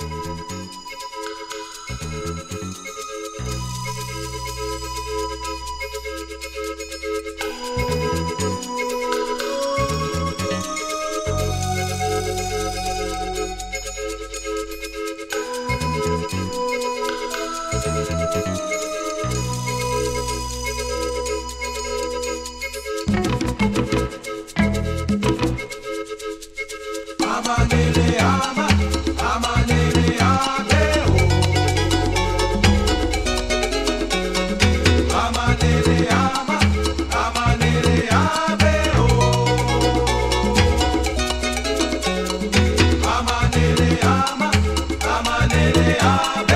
you baby.